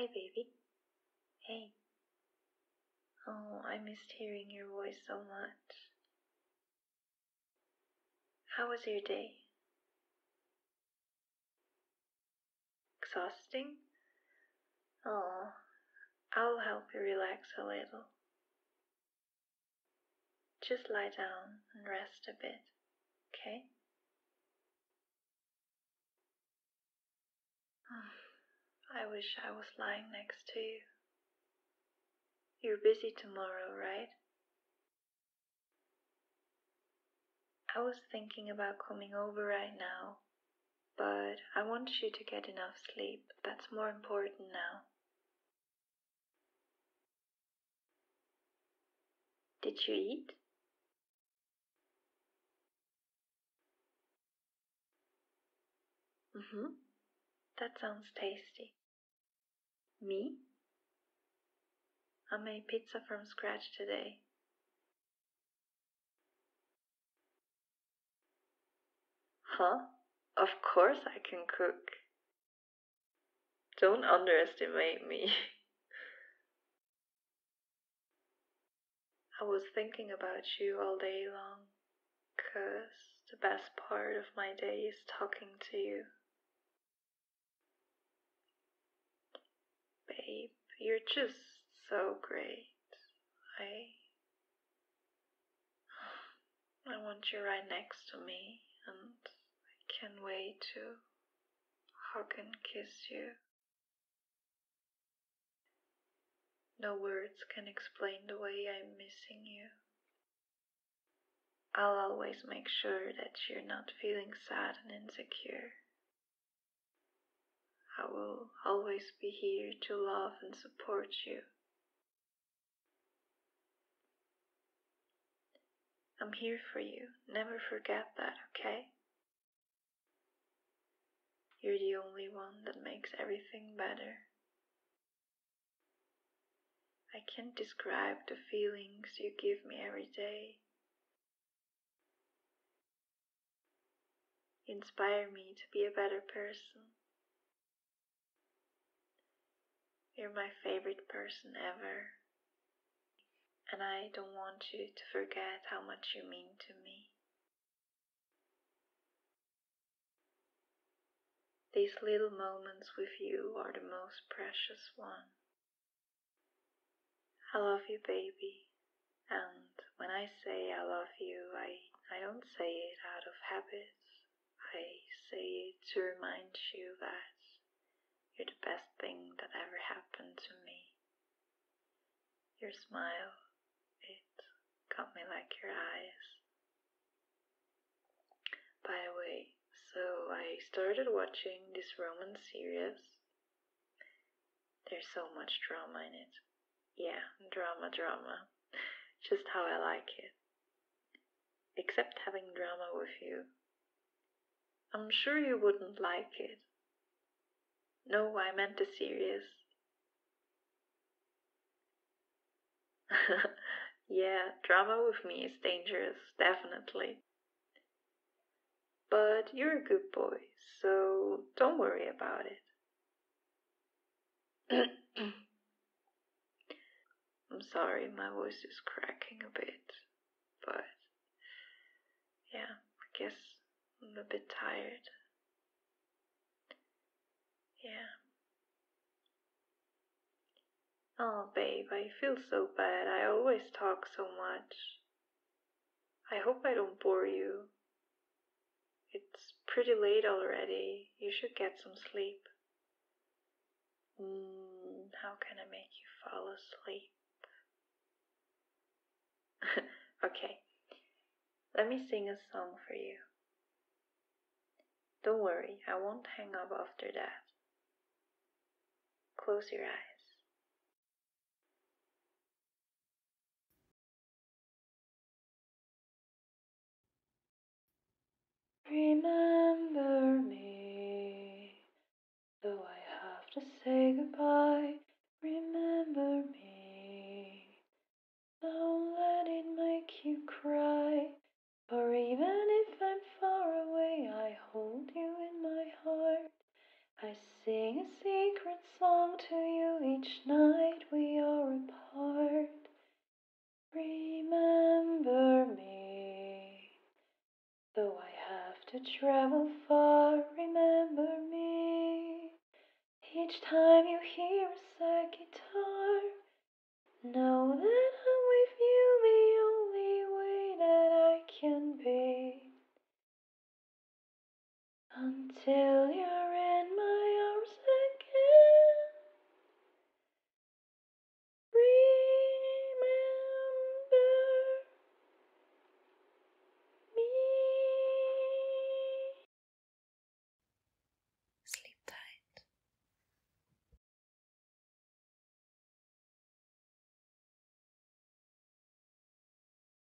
Hi, baby. Hey. Oh, I missed hearing your voice so much. How was your day? Exhausting? Oh, I'll help you relax a little. Just lie down and rest a bit, okay? I wish I was lying next to you. You're busy tomorrow, right? I was thinking about coming over right now, but I want you to get enough sleep. That's more important now. Did you eat? Mm-hmm. That sounds tasty. Me? I made pizza from scratch today. Huh? Of course I can cook. Don't underestimate me. I was thinking about you all day long, cause the best part of my day is talking to you. Babe, you're just so great. I I want you right next to me and I can't wait to hug and kiss you. No words can explain the way I'm missing you. I'll always make sure that you're not feeling sad and insecure. I will always be here to love and support you. I'm here for you. Never forget that, okay? You're the only one that makes everything better. I can't describe the feelings you give me every day. You inspire me to be a better person. You're my favorite person ever. And I don't want you to forget how much you mean to me. These little moments with you are the most precious one. I love you, baby. And when I say I love you, I, I don't say it out of habit. I say it to remind you that you're the best thing that ever happened to me. Your smile, it got me like your eyes. By the way, so I started watching this romance series. There's so much drama in it. Yeah, drama, drama. Just how I like it. Except having drama with you. I'm sure you wouldn't like it. No, I meant the series. yeah, drama with me is dangerous, definitely. But you're a good boy, so don't worry about it. I'm sorry, my voice is cracking a bit, but yeah, I guess I'm a bit tired. Yeah. Oh, babe, I feel so bad. I always talk so much. I hope I don't bore you. It's pretty late already. You should get some sleep. Mm, how can I make you fall asleep? okay, let me sing a song for you. Don't worry, I won't hang up after that. Close your eyes. Remember me, to travel far, remember me. Each time you hear a second.